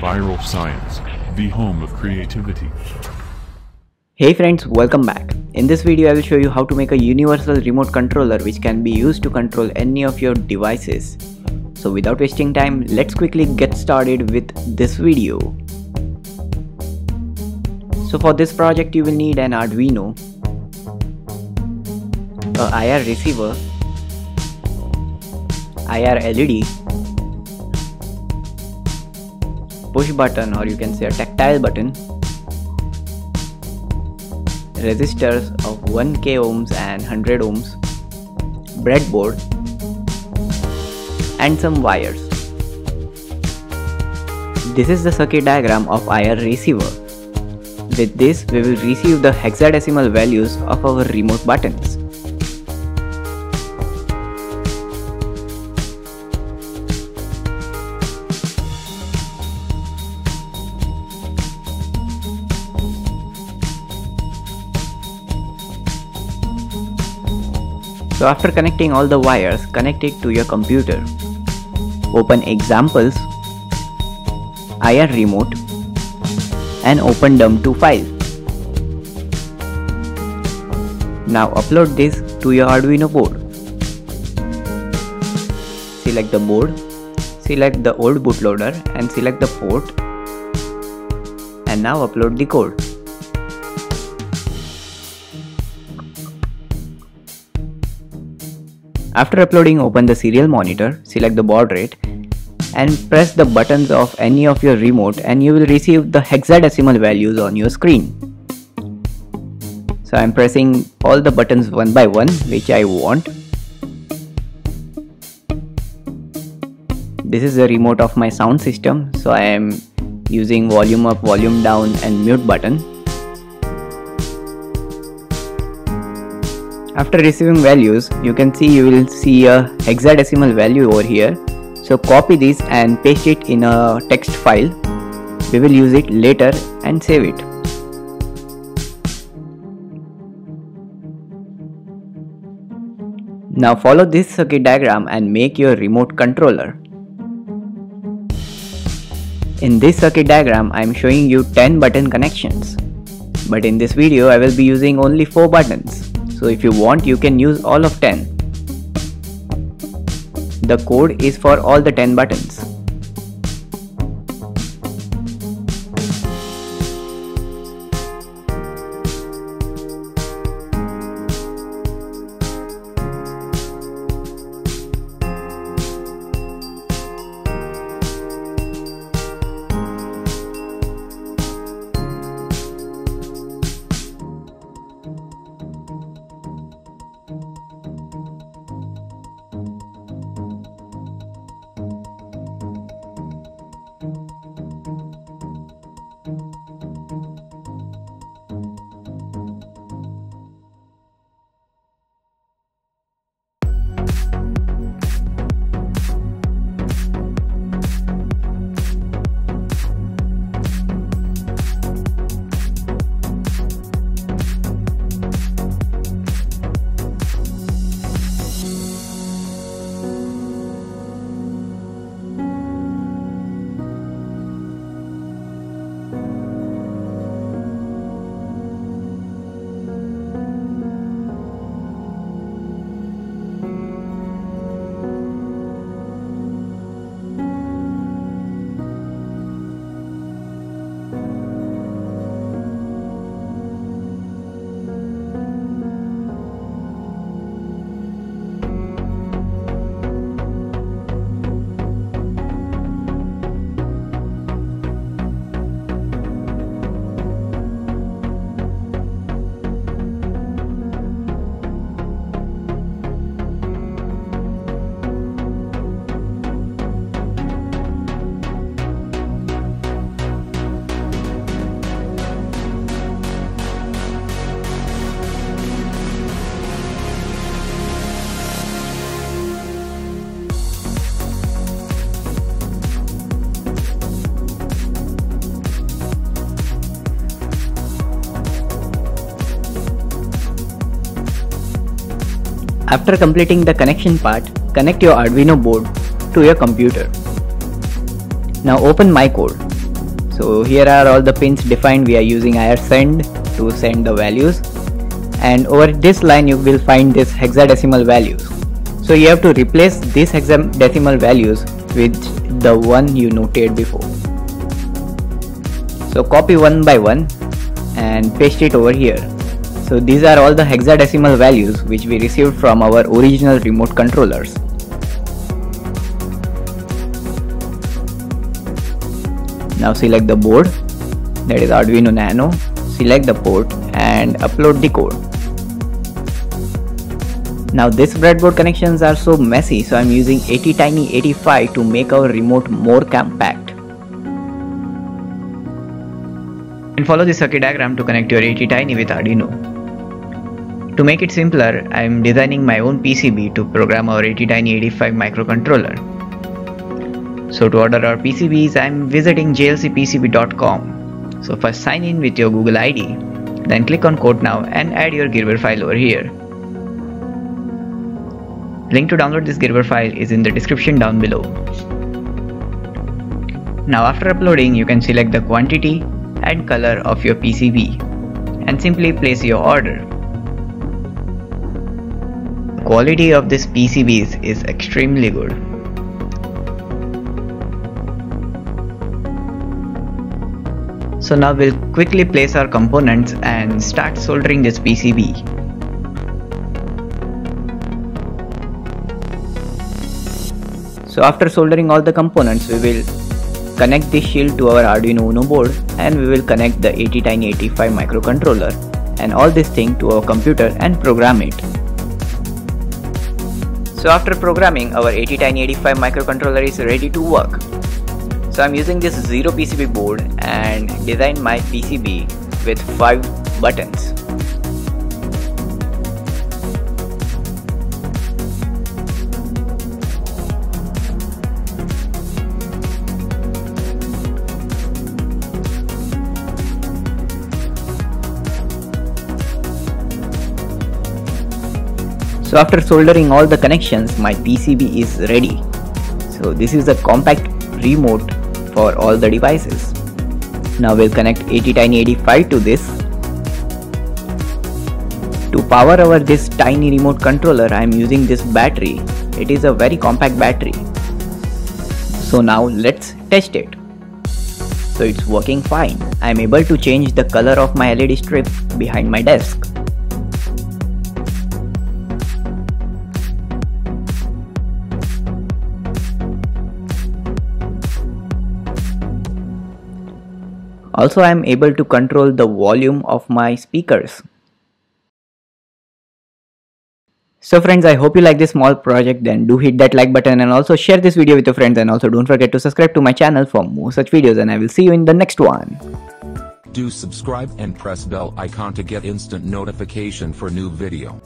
Viral Science, the home of creativity. Hey friends, welcome back. In this video I will show you how to make a universal remote controller which can be used to control any of your devices. So without wasting time, let's quickly get started with this video. So for this project you will need an Arduino, a IR receiver, IR LED, push button or you can say a tactile button, resistors of 1k ohms and 100 ohms, breadboard, and some wires. This is the circuit diagram of IR receiver. With this, we will receive the hexadecimal values of our remote buttons. So after connecting all the wires, connect it to your computer. Open examples, IR remote and open DOM2 file. Now upload this to your Arduino board. Select the board, select the old bootloader and select the port and now upload the code. After uploading open the serial monitor, select the baud rate and press the buttons of any of your remote and you will receive the hexadecimal values on your screen. So I am pressing all the buttons one by one which I want. This is the remote of my sound system so I am using volume up, volume down and mute button. After receiving values, you can see you will see a hexadecimal value over here. So copy this and paste it in a text file. We will use it later and save it. Now follow this circuit diagram and make your remote controller. In this circuit diagram, I am showing you 10 button connections. But in this video, I will be using only 4 buttons. So if you want, you can use all of 10. The code is for all the 10 buttons. After completing the connection part, connect your Arduino board to your computer. Now open my code. so here are all the pins defined. We are using IR send to send the values. And over this line you will find this hexadecimal values. So you have to replace these hexadecimal values with the one you noted before. So copy one by one and paste it over here so these are all the hexadecimal values which we received from our original remote controllers Now select the board that is Arduino Nano, select the port and upload the code. Now this breadboard connections are so messy so I'm using ATtiny85 to make our remote more compact. And follow the circuit diagram to connect your ATtiny with Arduino. To make it simpler, I am designing my own PCB to program our ATtiny85 microcontroller. So to order our PCBs, I'm visiting jlcpcb.com. So first sign in with your Google ID, then click on quote now and add your Gerber file over here. Link to download this Gerber file is in the description down below. Now after uploading, you can select the quantity and color of your PCB and simply place your order. Quality of this PCBs is extremely good. So now we'll quickly place our components and start soldering this PCB. So after soldering all the components we will connect this shield to our Arduino Uno board and we will connect the ATtiny85 microcontroller and all this thing to our computer and program it. So after programming our ATtiny85 microcontroller is ready to work. So I'm using this zero PCB board and design my PCB with 5 buttons. So after soldering all the connections, my PCB is ready. So this is a compact remote for all the devices. Now we'll connect ATtiny85 to this. To power our this tiny remote controller I am using this battery. It is a very compact battery. So now let's test it. So it's working fine. I am able to change the color of my LED strip behind my desk. Also I am able to control the volume of my speakers. So friends, I hope you like this small project then do hit that like button and also share this video with your friends and also don't forget to subscribe to my channel for more such videos and I will see you in the next one. Do subscribe and press bell icon to get instant notification for new video.